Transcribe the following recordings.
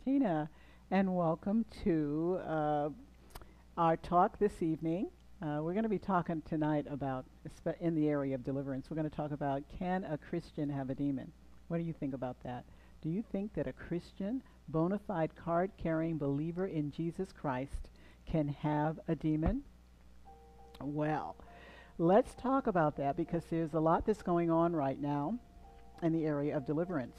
Prophetina, and welcome to uh, our talk this evening. Uh, we're going to be talking tonight about, in the area of deliverance, we're going to talk about can a Christian have a demon? What do you think about that? Do you think that a Christian, bona fide card carrying believer in Jesus Christ can have a demon? Well, let's talk about that because there's a lot that's going on right now in the area of deliverance.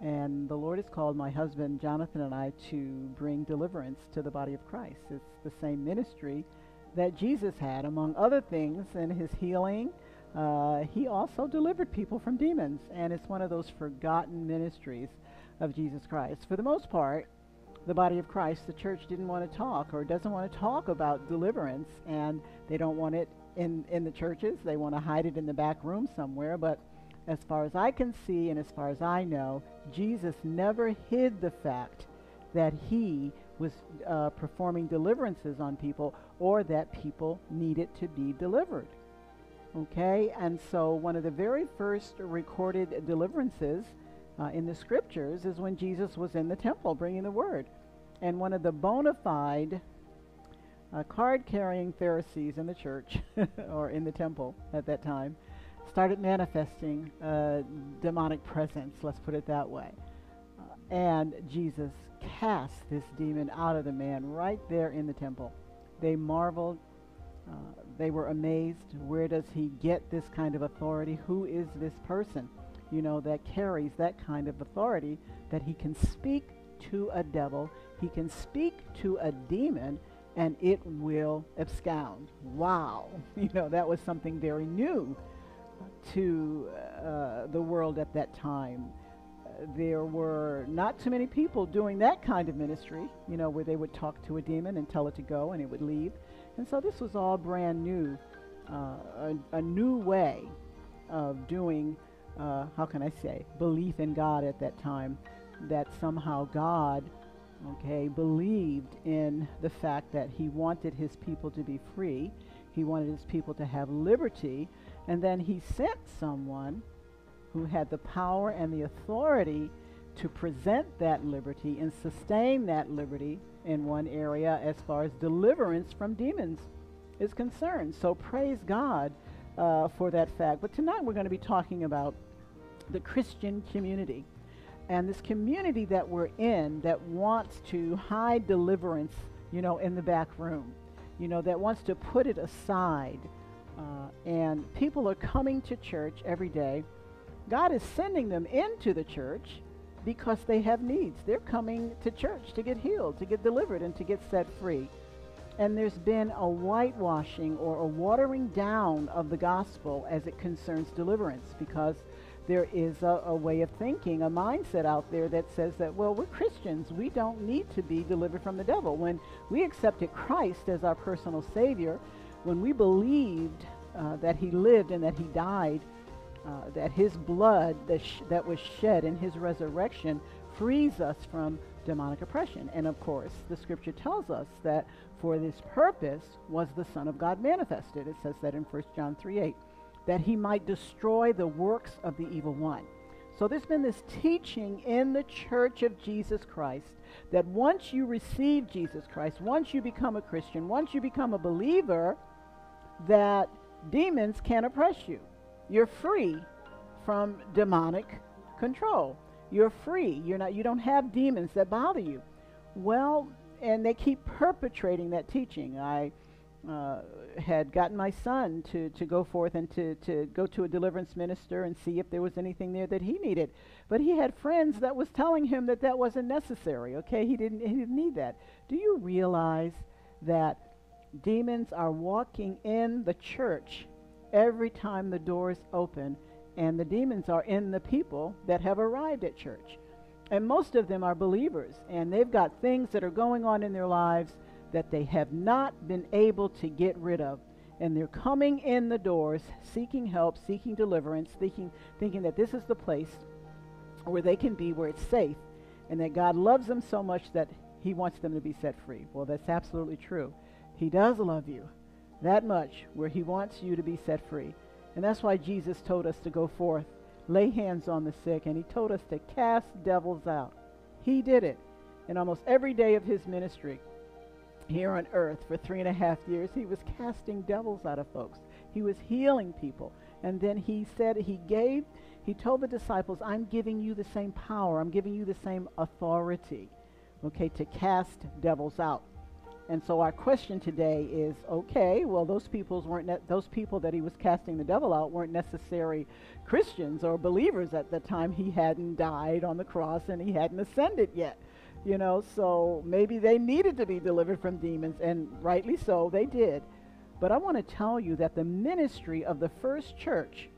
And the Lord has called my husband, Jonathan, and I to bring deliverance to the body of Christ. It's the same ministry that Jesus had, among other things, in his healing. Uh, he also delivered people from demons, and it's one of those forgotten ministries of Jesus Christ. For the most part, the body of Christ, the church didn't want to talk or doesn't want to talk about deliverance, and they don't want it in, in the churches. They want to hide it in the back room somewhere, but as far as I can see and as far as I know, Jesus never hid the fact that he was uh, performing deliverances on people or that people needed to be delivered. Okay, and so one of the very first recorded deliverances uh, in the scriptures is when Jesus was in the temple bringing the word. And one of the bona fide uh, card carrying Pharisees in the church or in the temple at that time started manifesting a demonic presence, let's put it that way. Uh, and Jesus cast this demon out of the man right there in the temple. They marveled. Uh, they were amazed. Where does he get this kind of authority? Who is this person, you know, that carries that kind of authority that he can speak to a devil, he can speak to a demon, and it will abscond. Wow. You know, that was something very new to uh, the world at that time. There were not too many people doing that kind of ministry, you know, where they would talk to a demon and tell it to go and it would leave. And so this was all brand new, uh, a, a, new way of doing, uh, how can I say, belief in God at that time, that somehow God, okay, believed in the fact that he wanted his people to be free. He wanted his people to have liberty and then he sent someone who had the power and the authority to present that liberty and sustain that liberty in one area as far as deliverance from demons is concerned. So praise God uh, for that fact. But tonight we're going to be talking about the Christian community and this community that we're in that wants to hide deliverance, you know, in the back room, you know, that wants to put it aside uh, and people are coming to church every day. God is sending them into the church because they have needs. They're coming to church to get healed, to get delivered, and to get set free. And there's been a whitewashing or a watering down of the gospel as it concerns deliverance because there is a, a, way of thinking, a mindset out there that says that, well, we're Christians. We don't need to be delivered from the devil. When we accepted Christ as our personal Savior, when we believed uh, that he lived and that he died, uh, that his blood that, sh- that was shed in his resurrection frees us from demonic oppression. And of course, the scripture tells us that for this purpose was the Son of God manifested. It says that in 1 John 3 8, that he might destroy the works of the evil one. So there's been this teaching in the church of Jesus Christ that once you receive Jesus Christ, once you become a Christian, once you become a believer, that demons can't oppress you. You're free from demonic control. You're free. You're not you don't have demons that bother you. Well, and they keep perpetrating that teaching. I uh, had gotten my son to, to go forth and to, to go to a deliverance minister and see if there was anything there that he needed. But he had friends that was telling him that that wasn't necessary. Okay, he didn't he didn't need that. Do you realize that demons are walking in the church every time the doors open, and the demons are in the people that have arrived at church. And most of them are believers, and they've got things that are going on in their lives that they have not been able to get rid of. And they're coming in the doors, seeking help, seeking deliverance, thinking, thinking that this is the place where they can be, where it's safe, and that God loves them so much that He wants them to be set free. Well, that's absolutely true. He does love you that much where he wants you to be set free. And that's why Jesus told us to go forth, lay hands on the sick, and he told us to cast devils out. He did it. in almost every day of his ministry here on earth for three and a half years, he was casting devils out of folks. He was healing people. And then he said, he gave, he told the disciples, I'm giving you the same power, I'm giving you the same authority, okay, to cast devils out. And so our question today is, okay, well those peoples weren't ne- those people that he was casting the devil out weren't necessary Christians or believers at the time. He hadn't died on the cross and he hadn't ascended yet. You know, so maybe they needed to be delivered from demons and rightly so they did. But I want to tell you that the ministry of the first church,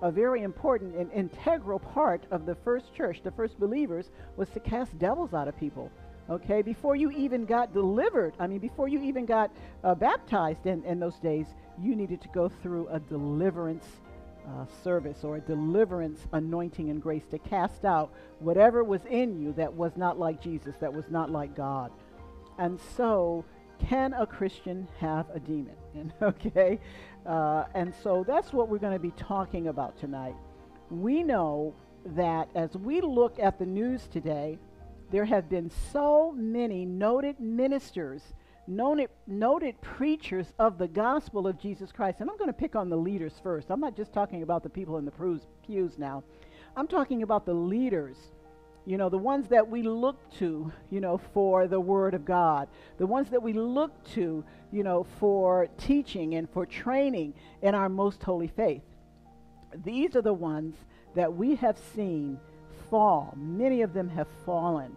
a very important and integral part of the first church, the first believers, was to cast devils out of people. Okay, before you even got delivered, I mean, before you even got uh, baptized in, in those days, you needed to go through a deliverance uh, service or a deliverance anointing and grace to cast out whatever was in you that was not like Jesus, that was not like God. And so, can a Christian have a demon? And, okay, uh, and so that's what we're going to be talking about tonight. We know that as we look at the news today, there have been so many noted ministers, noted, noted preachers of the gospel of Jesus Christ. And I'm going to pick on the leaders first. I'm not just talking about the people in the pews, pews now. I'm talking about the leaders, you know, the ones that we look to, you know, for the Word of God, the ones that we look to, you know, for teaching and for training in our most holy faith. These are the ones that we have seen fall. Many of them have fallen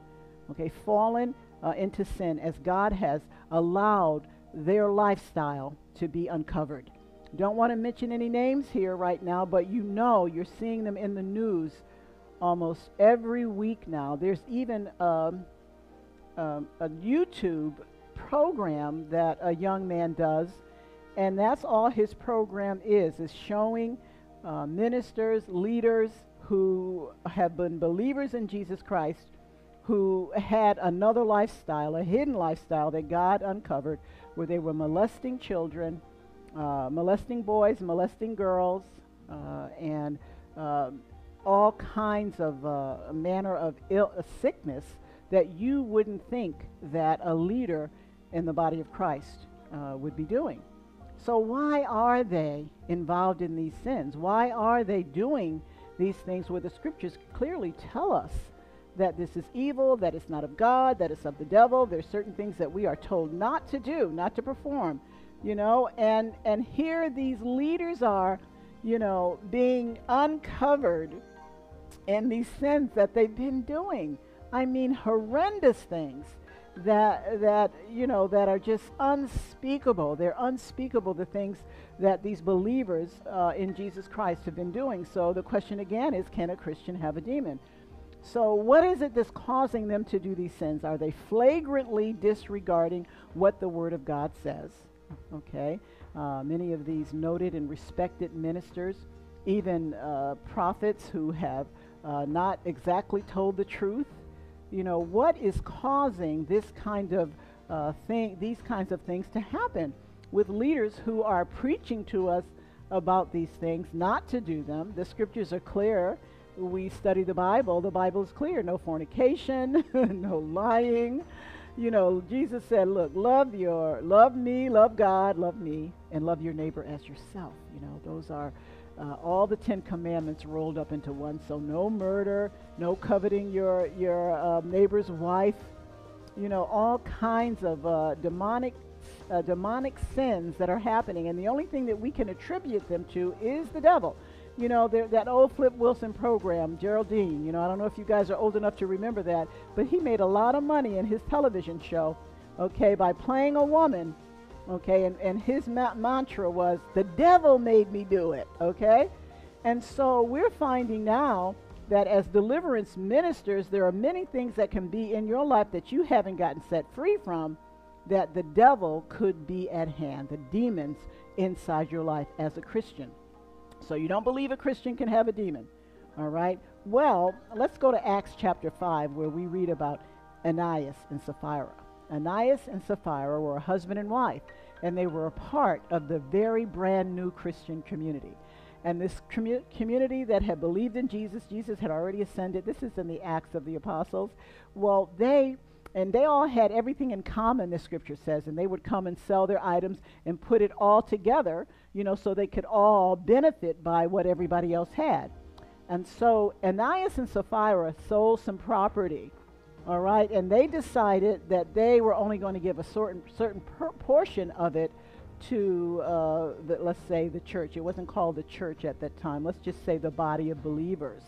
okay, fallen uh, into sin as God has allowed their lifestyle to be uncovered. Don't want to mention any names here right now, but you know you're seeing them in the news almost every week now. There's even um, um, a YouTube program that a young man does, and that's all his program is, is showing uh, ministers, leaders who have been believers in Jesus Christ who had another lifestyle, a hidden lifestyle that God uncovered, where they were molesting children, uh, molesting boys, molesting girls, uh, and uh, all kinds of uh, manner of Ill, uh, sickness that you wouldn't think that a leader in the body of Christ uh, would be doing. So why are they involved in these sins? Why are they doing these things where the scriptures clearly tell us that this is evil, that it's not of God, that it's of the devil. There's certain things that we are told not to do, not to perform, you know, and and here these leaders are, you know, being uncovered in these sins that they've been doing. I mean horrendous things that that you know that are just unspeakable. They're unspeakable the things that these believers uh, in Jesus Christ have been doing. So the question again is, can a Christian have a demon? So, what is it that's causing them to do these sins? Are they flagrantly disregarding what the Word of God says? Okay. Uh, many of these noted and respected ministers, even uh, prophets who have uh, not exactly told the truth. You know, what is causing this kind of uh, thing, these kinds of things to happen with leaders who are preaching to us about these things, not to do them? The scriptures are clear we study the Bible, the Bible is clear no fornication, no lying. You know, Jesus said, look, love your love me, love God, love me, and love your neighbor as yourself. You know, those are uh, all the Ten Commandments rolled up into one. So no murder, no coveting your your uh, neighbor's wife. You know, all kinds of uh, demonic uh, demonic sins that are happening, and the only thing that we can attribute them to is the devil you know, that old Flip Wilson program, Geraldine. You know, I don't know if you guys are old enough to remember that, but he made a lot of money in his television show, okay, by playing a woman, okay, and, and his ma- mantra was, the devil made me do it, okay? And so we're finding now that as deliverance ministers, there are many things that can be in your life that you haven't gotten set free from that the devil could be at hand, the demons inside your life as a Christian. So you don't believe a Christian can have a demon. All right? Well, let's go to Acts chapter 5 where we read about Ananias and Sapphira. Ananias and Sapphira were a husband and wife, and they were a part of the very brand new Christian community. And this commu- community that had believed in Jesus, Jesus had already ascended. This is in the Acts of the Apostles. Well, they and they all had everything in common, the scripture says, and they would come and sell their items and put it all together, you know, so they could all benefit by what everybody else had. And so Ananias and Sapphira sold some property, all right, and they decided that they were only going to give a certain certain portion of it to, uh, the, let's say, the church. It wasn't called the church at that time. Let's just say the body of believers,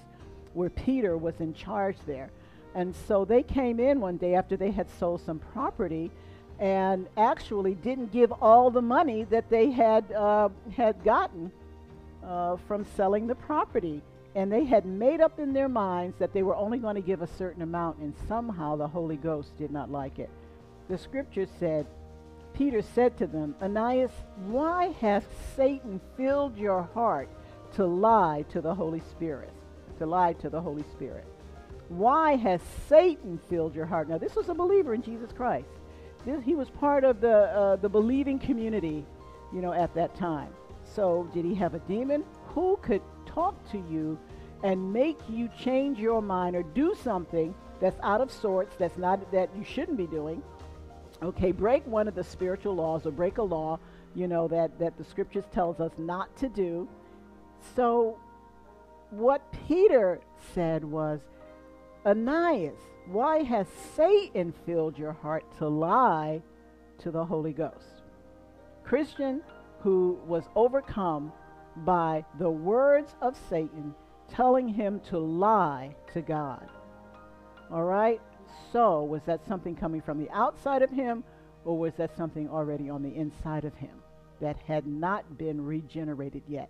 where Peter was in charge there. And so they came in one day after they had sold some property and actually didn't give all the money that they had, uh, had gotten uh, from selling the property. And they had made up in their minds that they were only going to give a certain amount, and somehow the Holy Ghost did not like it. The scripture said, Peter said to them, Ananias, why has Satan filled your heart to lie to the Holy Spirit? To lie to the Holy Spirit. Why has Satan filled your heart? Now, this was a believer in Jesus Christ. This, he was part of the, uh, the believing community, you know, at that time. So, did he have a demon? Who could talk to you and make you change your mind or do something that's out of sorts, that's not that you shouldn't be doing? Okay, break one of the spiritual laws or break a law, you know, that, that the scriptures tells us not to do. So, what Peter said was, Ananias, why has Satan filled your heart to lie to the Holy Ghost? Christian who was overcome by the words of Satan telling him to lie to God. All right? So, was that something coming from the outside of him, or was that something already on the inside of him that had not been regenerated yet?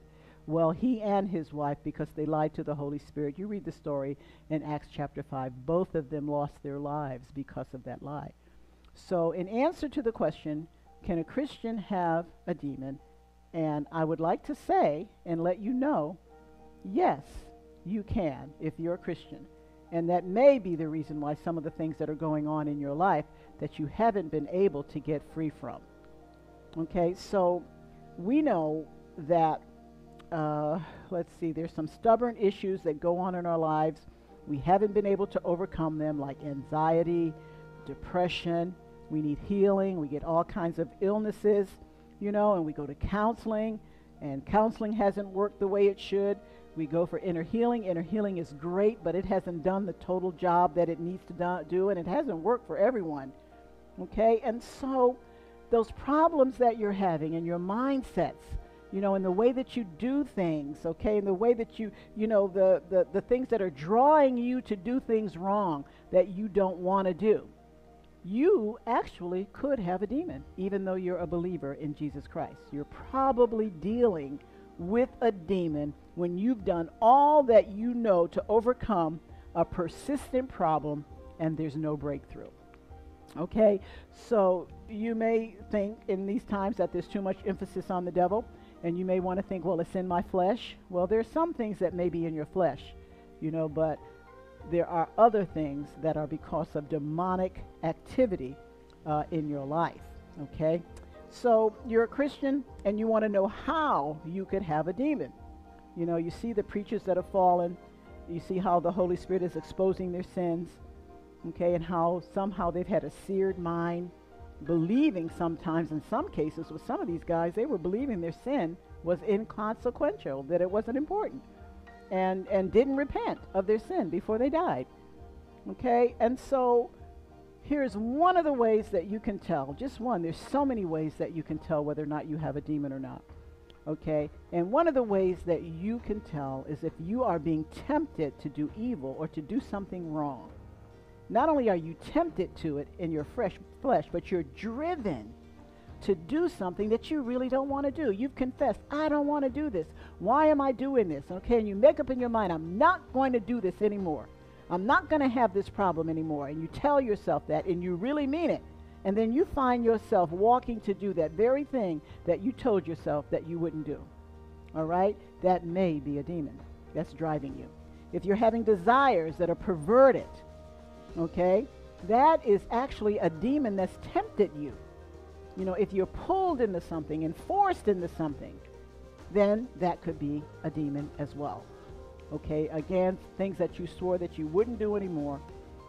Well, he and his wife, because they lied to the Holy Spirit. You read the story in Acts chapter 5. Both of them lost their lives because of that lie. So, in answer to the question, can a Christian have a demon? And I would like to say and let you know, yes, you can if you're a Christian. And that may be the reason why some of the things that are going on in your life that you haven't been able to get free from. Okay, so we know that uh, let's see, there's some stubborn issues that go on in our lives. We haven't been able to overcome them, like anxiety, depression. We need healing. We get all kinds of illnesses, you know, and we go to counseling, and counseling hasn't worked the way it should. We go for inner healing. Inner healing is great, but it hasn't done the total job that it needs to do, and it hasn't worked for everyone. Okay? And so, those problems that you're having and your mindsets, you know, in the way that you do things, okay, in the way that you, you know, the, the, the things that are drawing you to do things wrong that you don't want to do. You actually could have a demon, even though you're a believer in Jesus Christ. You're probably dealing with a demon when you've done all that you know to overcome a persistent problem and there's no breakthrough. Okay, so you may think in these times that there's too much emphasis on the devil. And you may want to think, well, it's in my flesh. Well, there's some things that may be in your flesh, you know, but there are other things that are because of demonic activity uh, in your life. Okay? So you're a Christian and you want to know how you could have a demon. You know, you see the preachers that have fallen, you see how the Holy Spirit is exposing their sins, okay, and how somehow they've had a seared mind believing sometimes in some cases with some of these guys they were believing their sin was inconsequential that it wasn't important and and didn't repent of their sin before they died. Okay? And so here's one of the ways that you can tell just one there's so many ways that you can tell whether or not you have a demon or not. Okay? And one of the ways that you can tell is if you are being tempted to do evil or to do something wrong not only are you tempted to it in your fresh flesh, but you're driven to do something that you really don't want to do. You've confessed, I don't want to do this. Why am I doing this? Okay, and you make up in your mind, I'm not going to do this anymore. I'm not going to have this problem anymore. And you tell yourself that, and you really mean it. And then you find yourself walking to do that very thing that you told yourself that you wouldn't do. All right? That may be a demon that's driving you. If you're having desires that are perverted, Okay? That is actually a demon that's tempted you. You know, if you're pulled into something and forced into something, then that could be a demon as well. Okay? Again, things that you swore that you wouldn't do anymore.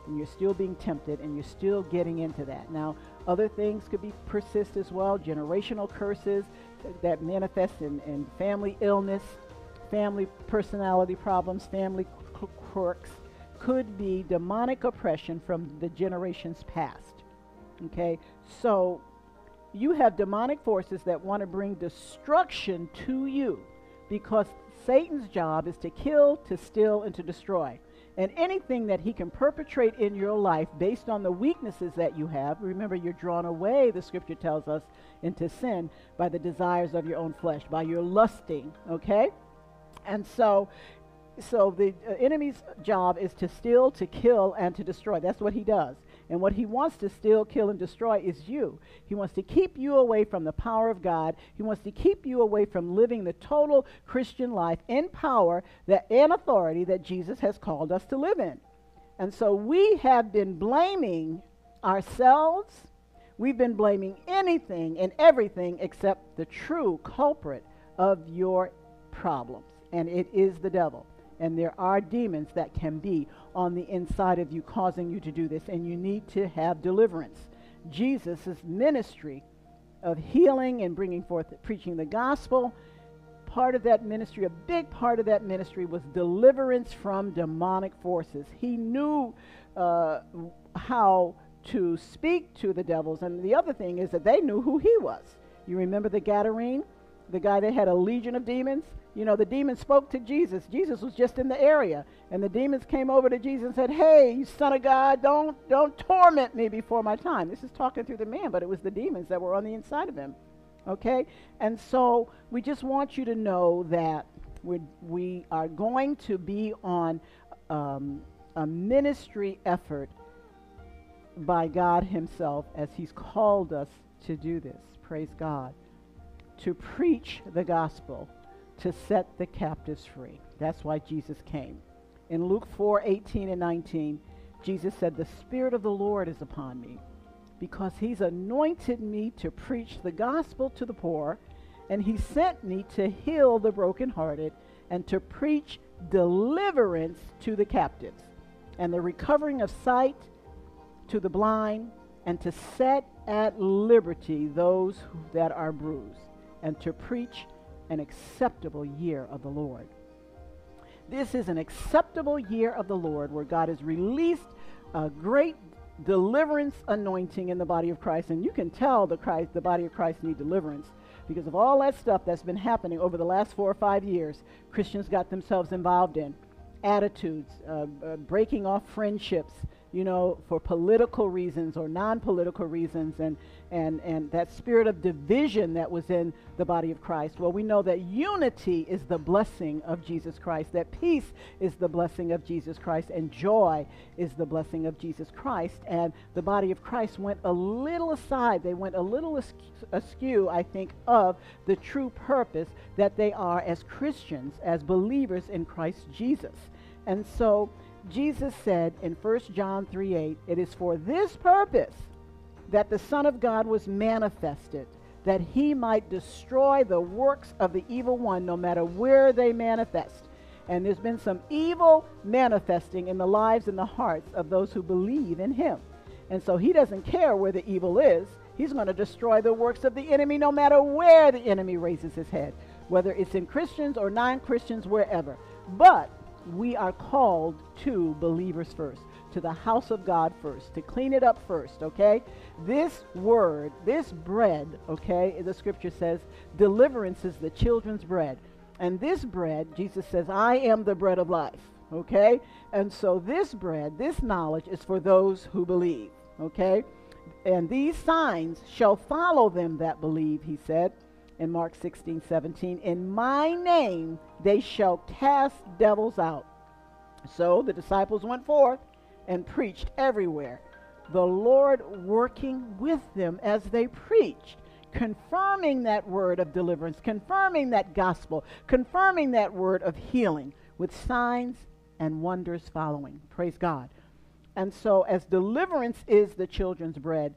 and you're still being tempted and you're still getting into that. Now, other things could be persist as well, generational curses that manifest in, in family illness, family personality problems, family quirks, could be demonic oppression from the generations past. Okay? So you have demonic forces that want to bring destruction to you because Satan's job is to kill, to steal, and to destroy. And anything that he can perpetrate in your life based on the weaknesses that you have, remember, you're drawn away, the scripture tells us, into sin by the desires of your own flesh, by your lusting, okay? And so so the uh, enemy's job is to steal, to kill, and to destroy. That's what he does. And what he wants to steal, kill, and destroy is you. He wants to keep you away from the power of God. He wants to keep you away from living the total Christian life in power that and authority that Jesus has called us to live in. And so we have been blaming ourselves. We've been blaming anything and everything except the true culprit of your problems. And it is the devil. And there are demons that can be on the inside of you causing you to do this. And you need to have deliverance. Jesus' ministry of healing and bringing forth, preaching the gospel, part of that ministry, a big part of that ministry was deliverance from demonic forces. He knew uh, how to speak to the devils. And the other thing is that they knew who he was. You remember the Gadarene, the guy that had a legion of demons? You know, the demons spoke to Jesus. Jesus was just in the area. And the demons came over to Jesus and said, Hey, you son of God, don't, don't torment me before my time. This is talking through the man, but it was the demons that were on the inside of him. Okay? And so we just want you to know that we we are going to be on um, a ministry effort by God Himself as He's called us to do this. Praise God. To preach the gospel to set the captives free. That's why Jesus came. In Luke 4 18 and 19, Jesus said, The Spirit of the Lord is upon me, because he's anointed me to preach the gospel to the poor, and he sent me to heal the brokenhearted and to preach deliverance to the captives, and the recovering of sight to the blind, and to set at liberty those that are bruised, and to preach an acceptable year of the Lord. This is an acceptable year of the Lord where God has released a great deliverance anointing in the body of Christ. And you can tell the Christ, the body of Christ need deliverance because of all that stuff that's been happening over the last four or five years, Christians got themselves involved in. Attitudes, uh, uh, breaking off friendships, you know, for political reasons or non political reasons, and, and, and that spirit of division that was in the body of Christ. Well, we know that unity is the blessing of Jesus Christ, that peace is the blessing of Jesus Christ, and joy is the blessing of Jesus Christ. And the body of Christ went a little aside, they went a little askew, I think, of the true purpose that they are as Christians, as believers in Christ Jesus. And so, Jesus said in 1 John 3 8, It is for this purpose that the Son of God was manifested, that he might destroy the works of the evil one, no matter where they manifest. And there's been some evil manifesting in the lives and the hearts of those who believe in him. And so he doesn't care where the evil is. He's going to destroy the works of the enemy no matter where the enemy raises his head, whether it's in Christians or non Christians, wherever. But we are called to believers first, to the house of God first, to clean it up first, okay? This word, this bread, okay, the scripture says, deliverance is the children's bread. And this bread, Jesus says, I am the bread of life, okay? And so this bread, this knowledge is for those who believe, okay? And these signs shall follow them that believe, he said in Mark 16, 17. In my name they shall cast devils out. So the disciples went forth and preached everywhere, the Lord working with them as they preached, confirming that word of deliverance, confirming that gospel, confirming that word of healing with signs and wonders following. Praise God. And so, as deliverance is the children's bread,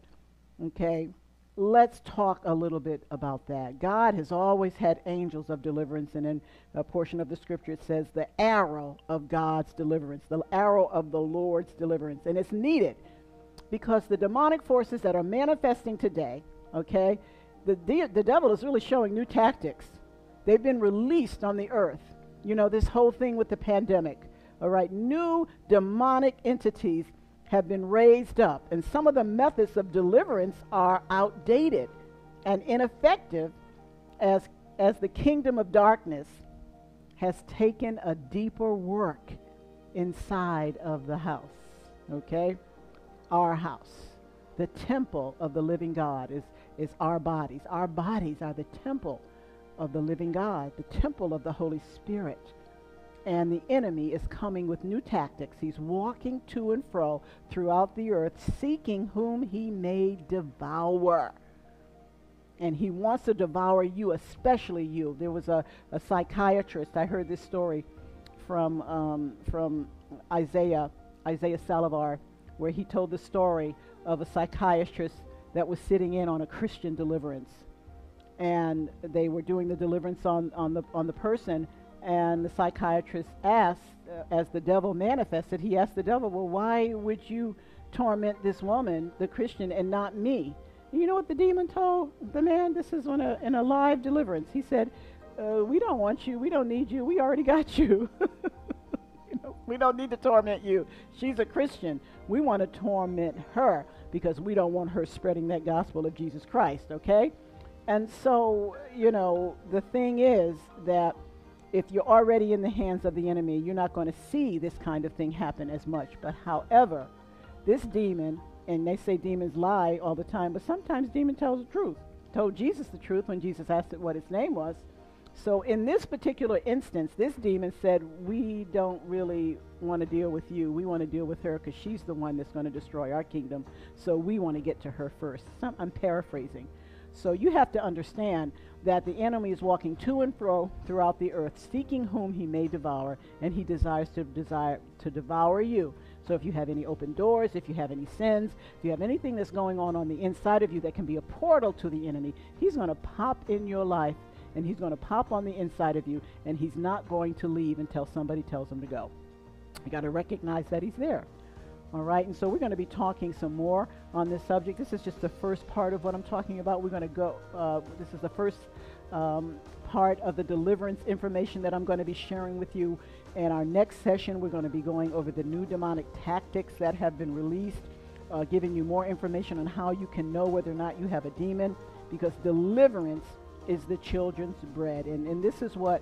okay, let's talk a little bit about that. God has always had angels of deliverance, and in a portion of the scripture it says the arrow of God's deliverance, the arrow of the Lord's deliverance. And it's needed because the demonic forces that are manifesting today, okay, the, the, the devil is really showing new tactics. They've been released on the earth. You know, this whole thing with the pandemic, all right, new demonic entities have been raised up, and some of the methods of deliverance are outdated and ineffective as, as the kingdom of darkness has taken a deeper work inside of the house. Okay? Our house. The temple of the living God is, is our bodies. Our bodies are the temple of the living God, the temple of the Holy Spirit and the enemy is coming with new tactics. He's walking to and fro throughout the earth, seeking whom he may devour. And he wants to devour you, especially you. There was a, a psychiatrist, I heard this story from, um, from Isaiah, Isaiah Saldivar, where he told the story of a psychiatrist that was sitting in on a Christian deliverance. And they were doing the deliverance on, on, the, on the person, and the psychiatrist asked, uh, as the devil manifested, he asked the devil, Well, why would you torment this woman, the Christian, and not me? And you know what the demon told the man? This is on a, in a live deliverance. He said, uh, We don't want you. We don't need you. We already got you. you know, we don't need to torment you. She's a Christian. We want to torment her because we don't want her spreading that gospel of Jesus Christ, okay? And so, you know, the thing is that if you're already in the hands of the enemy, you're not going to see this kind of thing happen as much. But however, this demon, and they say demons lie all the time, but sometimes demon tells the truth. Told Jesus the truth when Jesus asked it what its name was. So in this particular instance, this demon said, "We don't really want to deal with you. We want to deal with her because she's the one that's going to destroy our kingdom. So we want to get to her first. Some, I'm paraphrasing. So you have to understand that the enemy is walking to and fro throughout the earth, seeking whom he may devour, and he desires to desire to devour you. So if you have any open doors, if you have any sins, if you have anything that's going on on the inside of you that can be a portal to the enemy, he's going to pop in your life and he's going to pop on the inside of you and he's not going to leave until somebody tells him to go. You got to recognize that he's there. All right, and so we're going to be talking some more on this subject. This is just the first part of what I'm talking about. We're going to go, uh, this is the first um, part of the deliverance information that I'm going to be sharing with you. In our next session, we're going to be going over the new demonic tactics that have been released, uh, giving you more information on how you can know whether or not you have a demon, because deliverance is the children's bread. And, and this is what,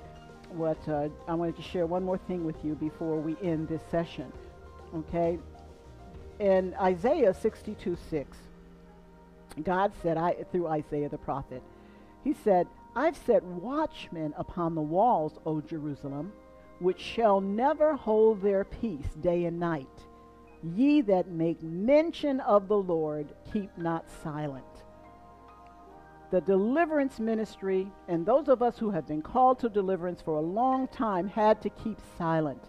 what uh, I wanted to share one more thing with you before we end this session. Okay, in Isaiah 62 6, God said, I, through Isaiah the prophet, He said, I've set watchmen upon the walls, O Jerusalem, which shall never hold their peace day and night. Ye that make mention of the Lord, keep not silent. The deliverance ministry, and those of us who have been called to deliverance for a long time, had to keep silent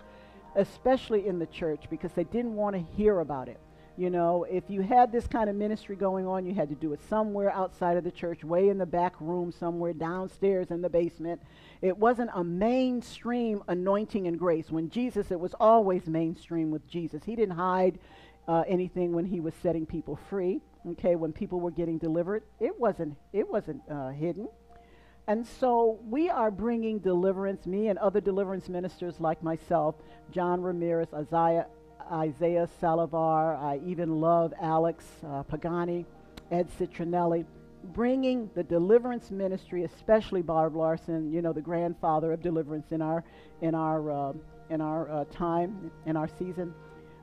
especially in the church, because they didn't want to hear about it. You know, if you had this kind of ministry going on, you had to do it somewhere outside of the church, way in the back room, somewhere downstairs in the basement. It wasn't a mainstream anointing and grace. When Jesus, it was always mainstream with Jesus. He didn't hide uh, anything when he was setting people free. Okay, when people were getting delivered, it wasn't it wasn't uh, hidden. And so we are bringing deliverance, me and other deliverance ministers like myself, John Ramirez, Isaiah, Isaiah Saldivar, I even love Alex uh, Pagani, Ed Citronnelli, bringing the deliverance ministry, especially Bob Larson, you know, the grandfather of deliverance in our, in our, uh, in our uh, time, in our season,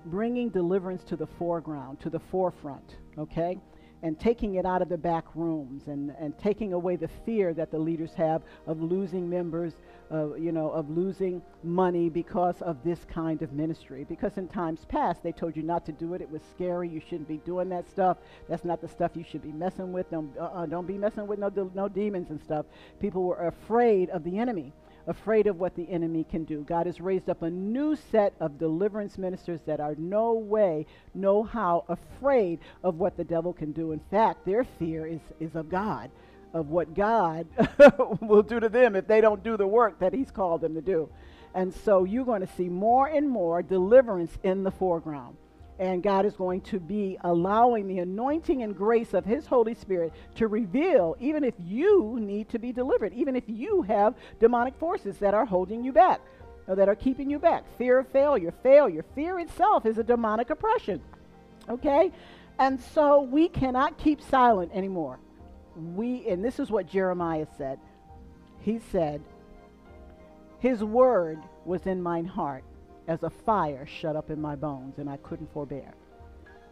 bringing deliverance to the foreground, to the forefront, okay? And taking it out of the back rooms and, and taking away the fear that the leaders have of losing members, uh, you know, of losing money because of this kind of ministry. Because in times past, they told you not to do it. It was scary. You shouldn't be doing that stuff. That's not the stuff you should be messing with. Don't, uh, don't be messing with no, no demons and stuff. People were afraid of the enemy afraid of what the enemy can do. God has raised up a new set of deliverance ministers that are no way, no how afraid of what the devil can do. In fact, their fear is, is of God, of what God will do to them if they don't do the work that He's called them to do. And so you're going to see more and more deliverance in the foreground and God is going to be allowing the anointing and grace of His Holy Spirit to reveal, even if you need to be delivered, even if you have demonic forces that are holding you back, or that are keeping you back. Fear of failure, failure. Fear itself is a demonic oppression. Okay? And so we cannot keep silent anymore. We, and this is what Jeremiah said. He said, His word was in mine heart as a fire shut up in my bones, and I couldn't forbear.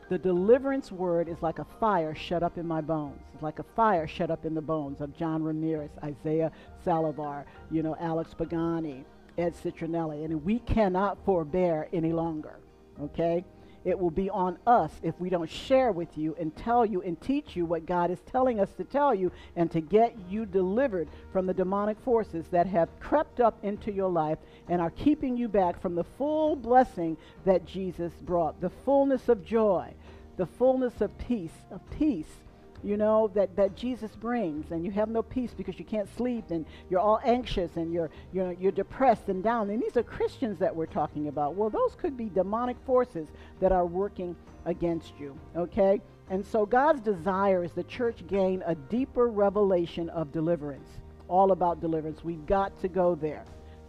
The deliverance word is like a fire shut up in my bones. It's like a fire shut up in the bones of John Ramirez, Isaiah Saldivar, you know, Alex Pagani, Ed Citronnelli, and we cannot forbear any longer. Okay? It will be on us if we don't share with you and tell you and teach you what God is telling us to tell you and to get you delivered from the demonic forces that have crept up into your life and are keeping you back from the full blessing that Jesus brought, the fullness of joy, the fullness of peace, of peace you know, that, that Jesus brings, and you have no peace because you can't sleep, and you're all anxious, and you're, you're, you're depressed and down. And these are Christians that we're talking about. Well, those could be demonic forces that are working against you, okay? And so God's desire is the church gain a deeper revelation of deliverance, all about deliverance. We've got to go there.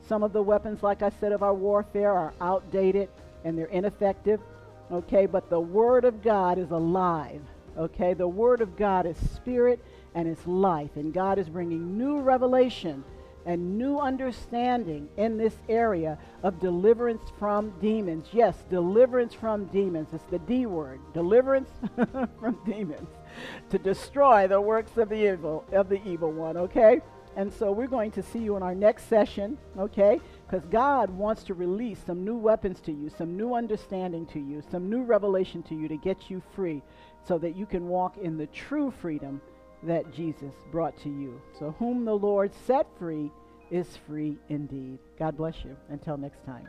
Some of the weapons, like I said, of our warfare are outdated and they're ineffective, okay? But the Word of God is alive Okay, the Word of God is spirit and it's life, and God is bringing new revelation and new understanding in this area of deliverance from demons. Yes, deliverance from demons. It's the D word, deliverance from demons, to destroy the works of the evil of the evil one. Okay. And so we're going to see you in our next session, okay? Because God wants to release some new weapons to you, some new understanding to you, some new revelation to you to get you free so that you can walk in the true freedom that Jesus brought to you. So, whom the Lord set free is free indeed. God bless you. Until next time.